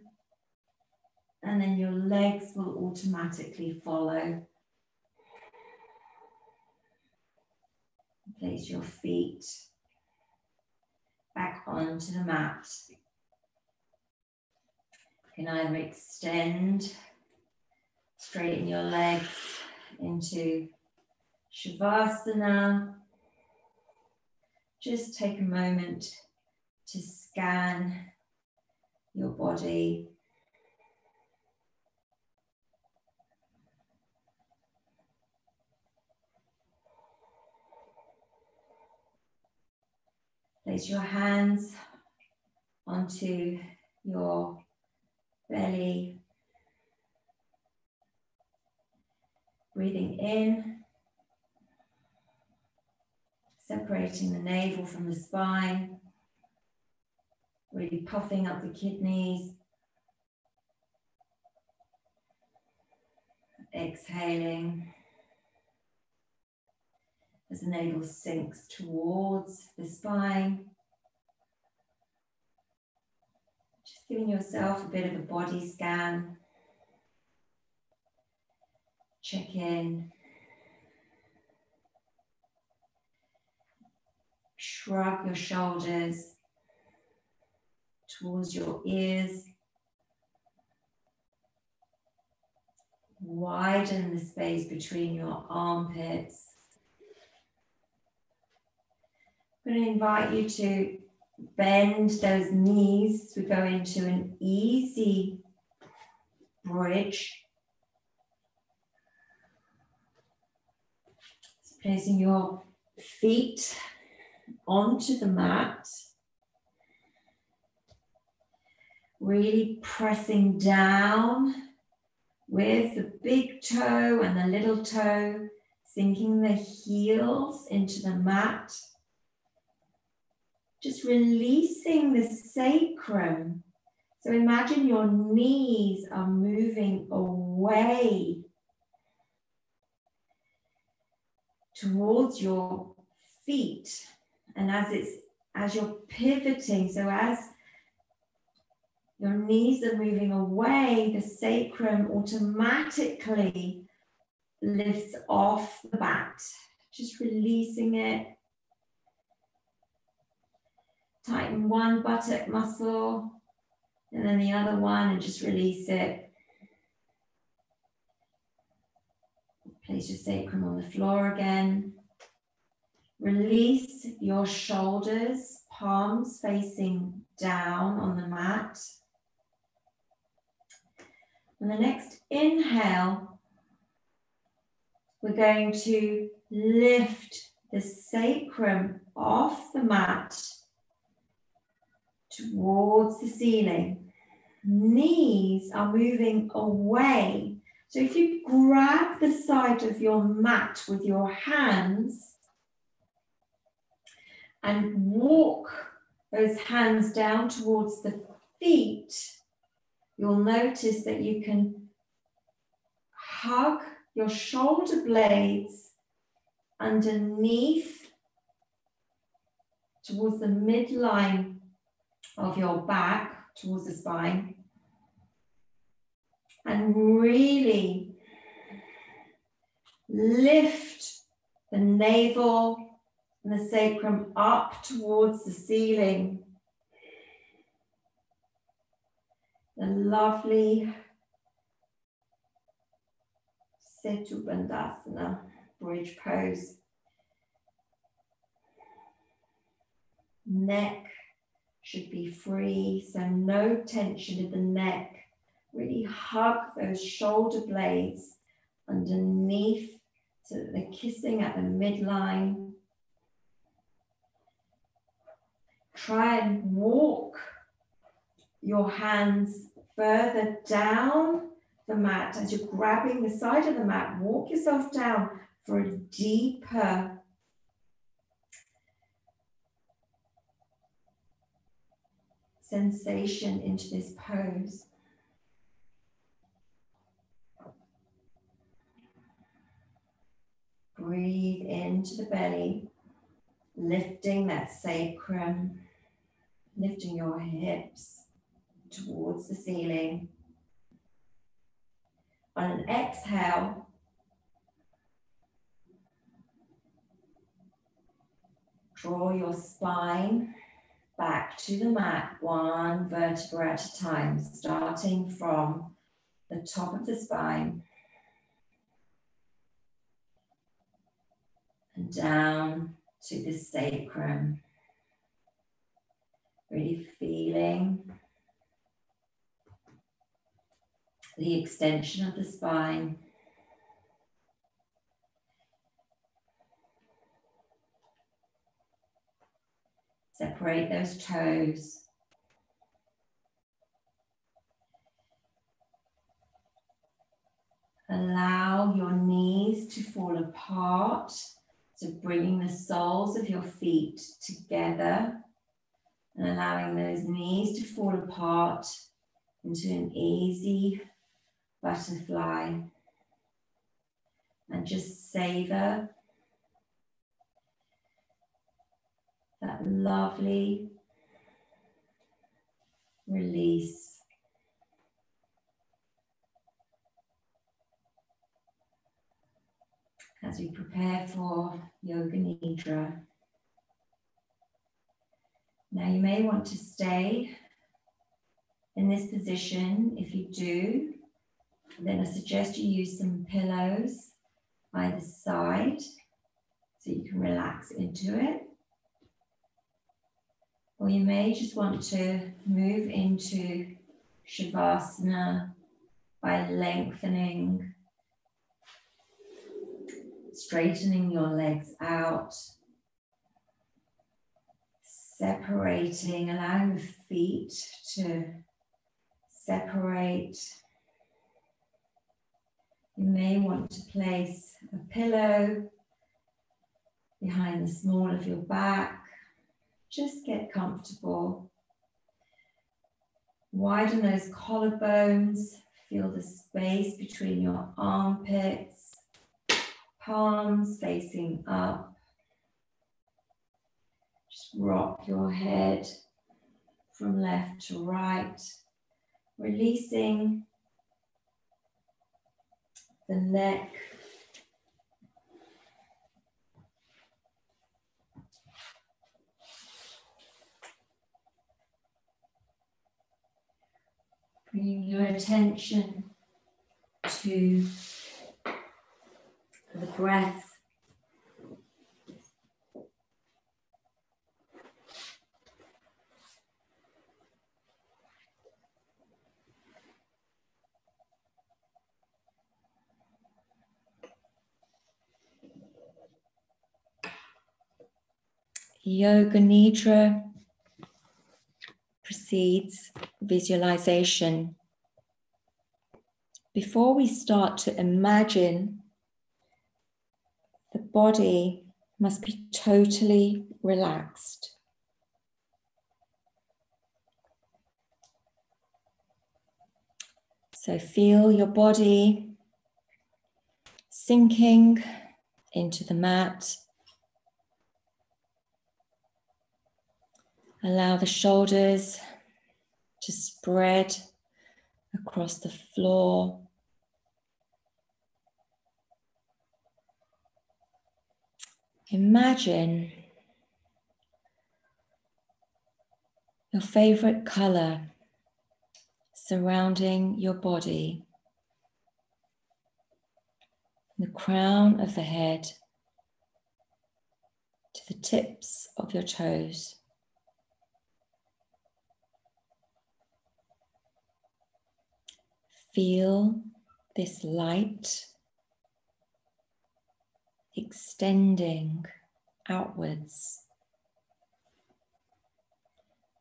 and then your legs will automatically follow. Place your feet back onto the mat. You can either extend, straighten your legs into Shavasana. Just take a moment to scan your body Place your hands onto your belly. Breathing in, separating the navel from the spine, really puffing up the kidneys. Exhaling as the navel sinks towards the spine. Just giving yourself a bit of a body scan. Check in. Shrug your shoulders towards your ears. Widen the space between your armpits. I'm going to invite you to bend those knees. We go into an easy bridge. So placing your feet onto the mat. Really pressing down with the big toe and the little toe, sinking the heels into the mat just releasing the sacrum. So imagine your knees are moving away towards your feet. And as it's as you're pivoting, so as your knees are moving away, the sacrum automatically lifts off the mat, just releasing it Tighten one buttock muscle and then the other one and just release it. Place your sacrum on the floor again. Release your shoulders, palms facing down on the mat. On the next inhale, we're going to lift the sacrum off the mat towards the ceiling. Knees are moving away. So if you grab the side of your mat with your hands and walk those hands down towards the feet, you'll notice that you can hug your shoulder blades underneath towards the midline of your back towards the spine. And really lift the navel and the sacrum up towards the ceiling. The lovely Setu Bandhasana bridge pose. Neck should be free, so no tension in the neck. Really hug those shoulder blades underneath so that they're kissing at the midline. Try and walk your hands further down the mat as you're grabbing the side of the mat. Walk yourself down for a deeper sensation into this pose. Breathe into the belly, lifting that sacrum, lifting your hips towards the ceiling. On an exhale, draw your spine back to the mat, one vertebra at a time, starting from the top of the spine and down to the sacrum. Really feeling the extension of the spine. Separate those toes. Allow your knees to fall apart. So bringing the soles of your feet together and allowing those knees to fall apart into an easy butterfly. And just savor that lovely release. As we prepare for Yoga Nidra. Now you may want to stay in this position. If you do, then I suggest you use some pillows either side so you can relax into it. Or you may just want to move into Shavasana by lengthening, straightening your legs out, separating, allowing the feet to separate. You may want to place a pillow behind the small of your back just get comfortable. Widen those collarbones. Feel the space between your armpits, palms facing up. Just rock your head from left to right, releasing the neck Bringing your attention to the breath. Yoga Nidra precedes visualization. Before we start to imagine, the body must be totally relaxed. So feel your body sinking into the mat. Allow the shoulders to spread across the floor. Imagine your favorite color surrounding your body, the crown of the head to the tips of your toes. Feel this light extending outwards,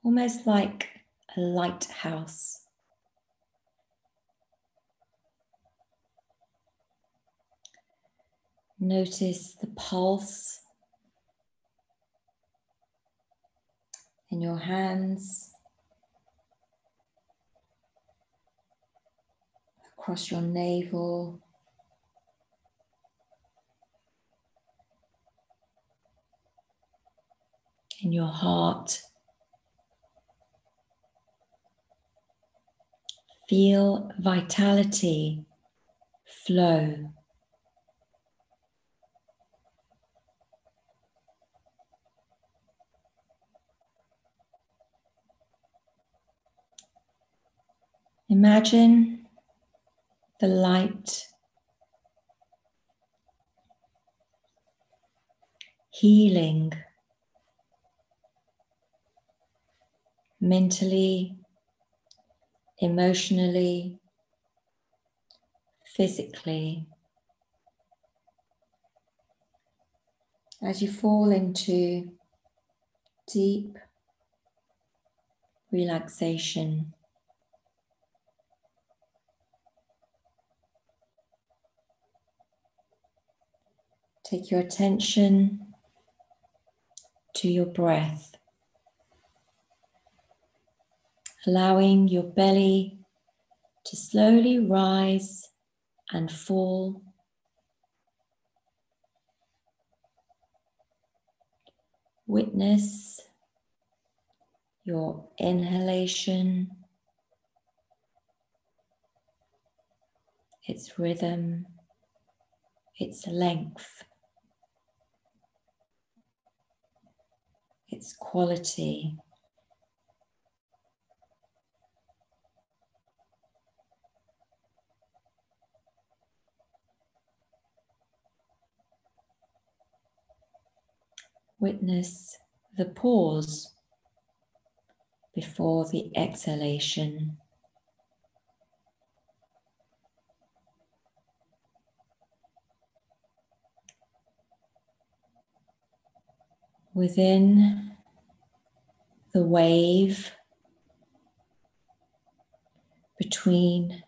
almost like a lighthouse. Notice the pulse in your hands. Across your navel. In your heart. Feel vitality flow. Imagine the light, healing mentally, emotionally, physically. As you fall into deep relaxation. Take your attention to your breath, allowing your belly to slowly rise and fall. Witness your inhalation, its rhythm, its length, its quality. Witness the pause before the exhalation. Within the wave between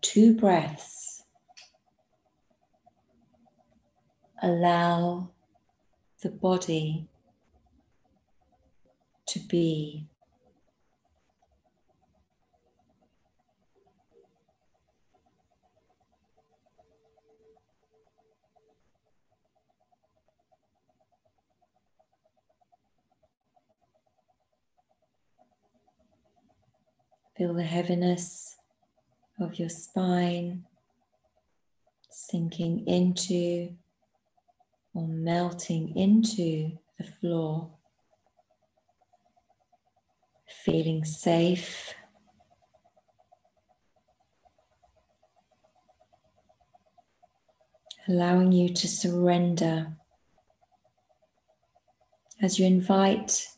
two breaths, allow the body to be. Feel the heaviness of your spine sinking into or melting into the floor. Feeling safe. Allowing you to surrender as you invite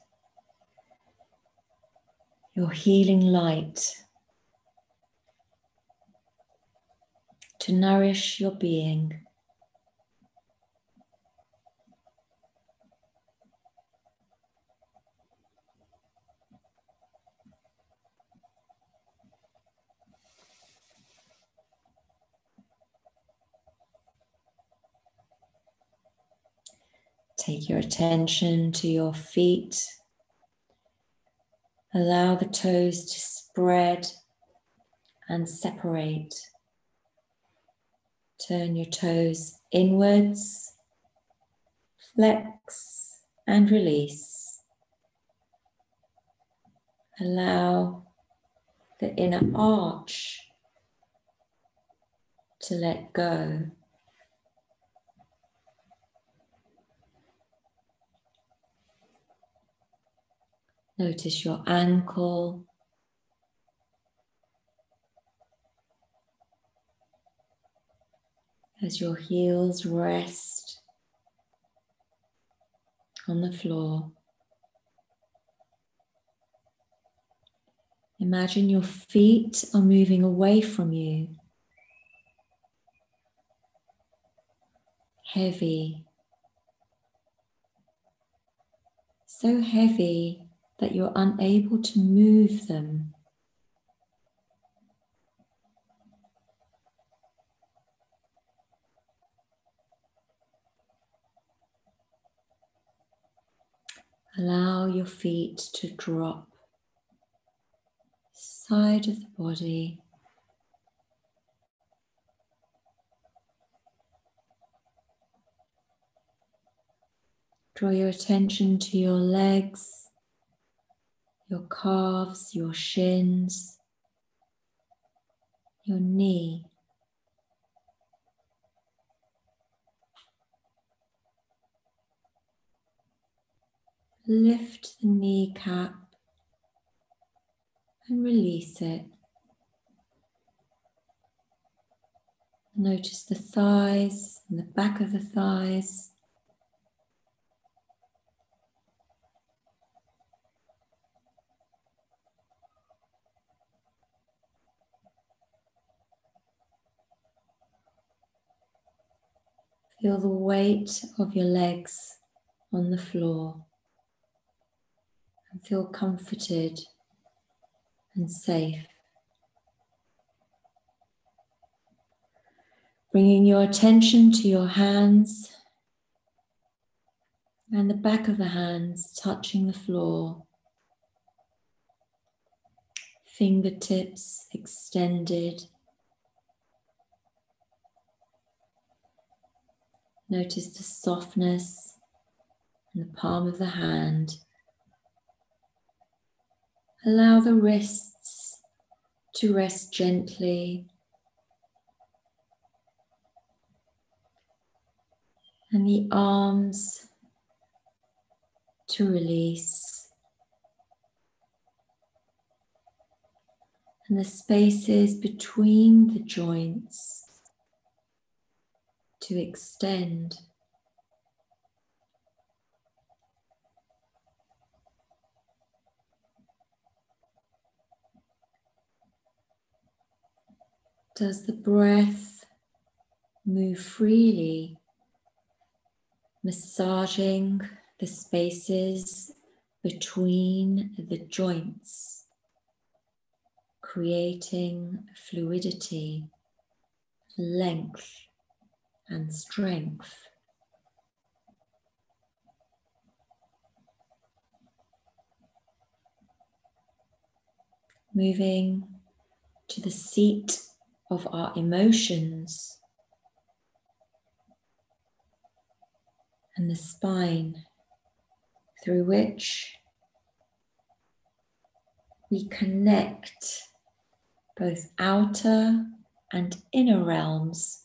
your healing light to nourish your being. Take your attention to your feet. Allow the toes to spread and separate. Turn your toes inwards, flex and release. Allow the inner arch to let go. Notice your ankle. As your heels rest on the floor. Imagine your feet are moving away from you. Heavy. So heavy that you're unable to move them. Allow your feet to drop side of the body. Draw your attention to your legs your calves, your shins, your knee. Lift the kneecap and release it. Notice the thighs and the back of the thighs. Feel the weight of your legs on the floor and feel comforted and safe. Bringing your attention to your hands and the back of the hands touching the floor, fingertips extended. Notice the softness in the palm of the hand. Allow the wrists to rest gently. And the arms to release. And the spaces between the joints to extend. Does the breath move freely, massaging the spaces between the joints, creating fluidity, length, and strength? Moving to the seat of our emotions and the spine through which we connect both outer and inner realms.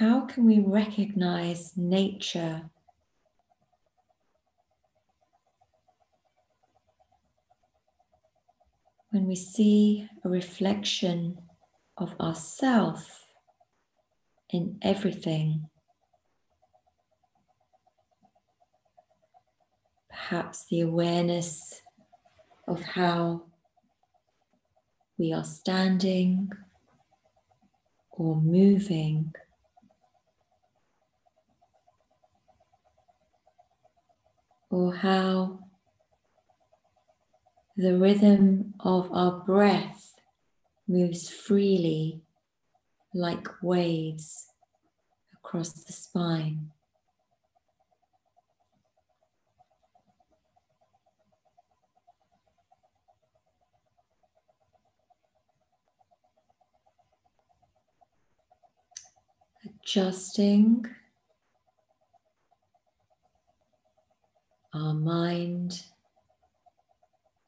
How can we recognize nature when we see a reflection of ourself in everything. Perhaps the awareness of how we are standing or moving. Or how the rhythm of our breath moves freely like waves across the spine. Adjusting our mind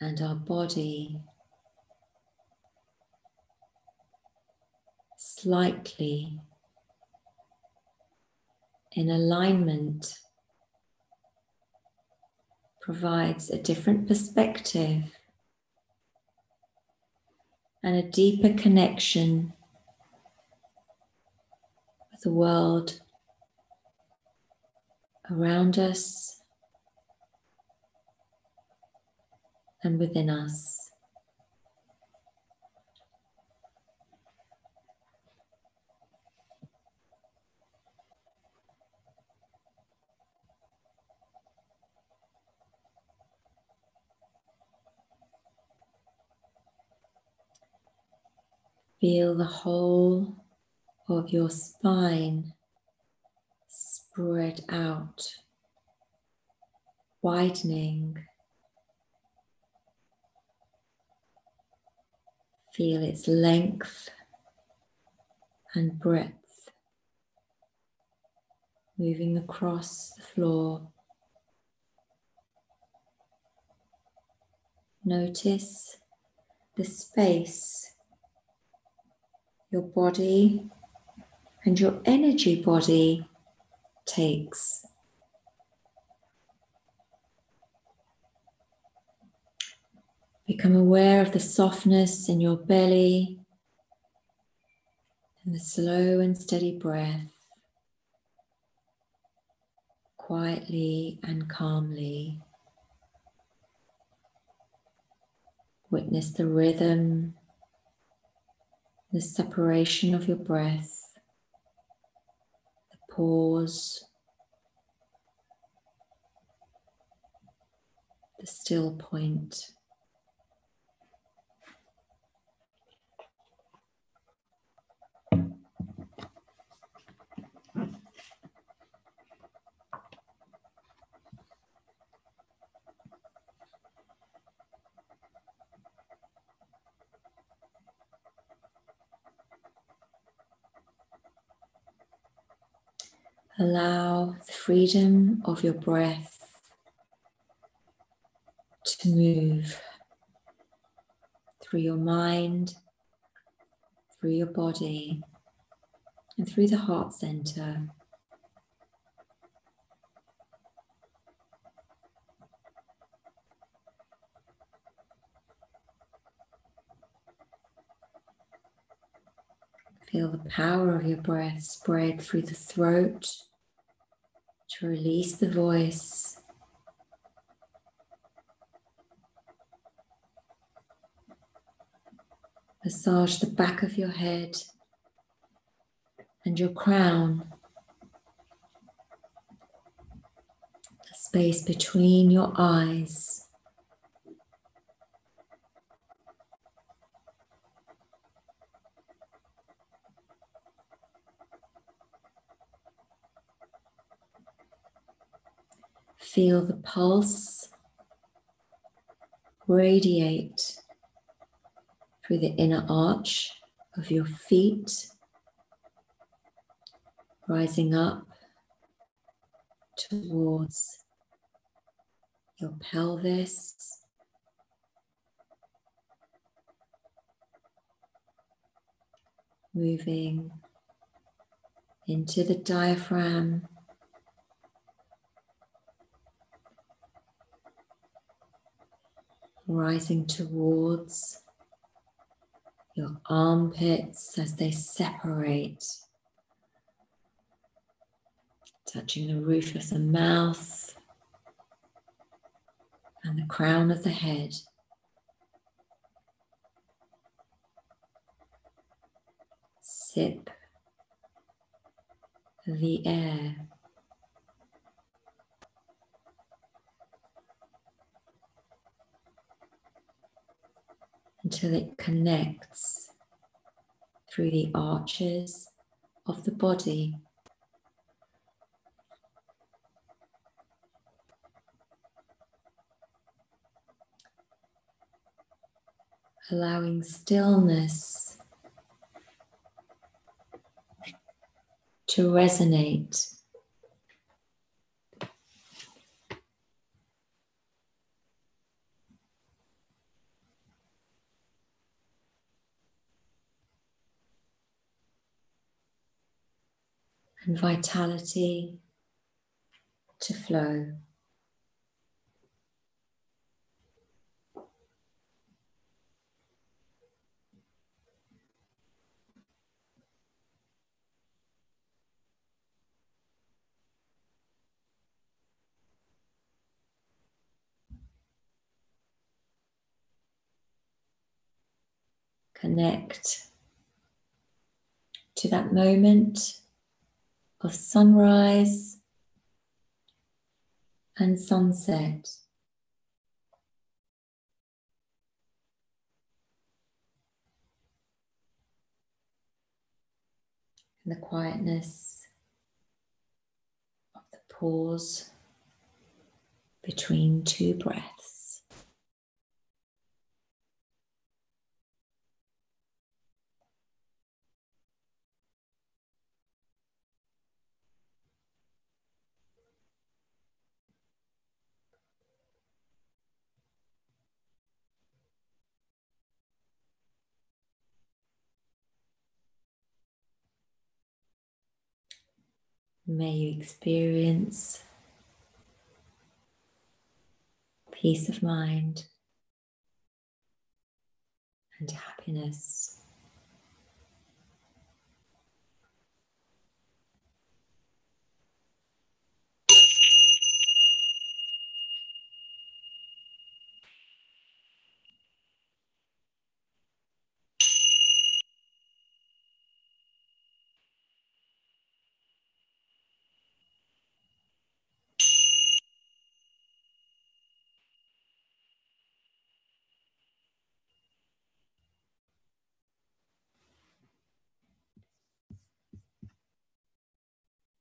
and our body slightly in alignment provides a different perspective and a deeper connection with the world around us and within us. Feel the whole of your spine spread out, widening Feel its length and breadth moving across the floor. Notice the space your body and your energy body takes. Become aware of the softness in your belly and the slow and steady breath, quietly and calmly. Witness the rhythm, the separation of your breath, the pause, the still point. Allow the freedom of your breath to move through your mind, through your body, and through the heart center. Feel the power of your breath spread through the throat to release the voice. Massage the back of your head and your crown, the space between your eyes. Feel the pulse radiate through the inner arch of your feet, rising up towards your pelvis. Moving into the diaphragm rising towards your armpits as they separate, touching the roof of the mouth and the crown of the head. Sip the air. Until it connects through the arches of the body. Allowing stillness to resonate and vitality to flow. Connect to that moment of sunrise and sunset. And the quietness of the pause between two breaths. May you experience peace of mind and happiness.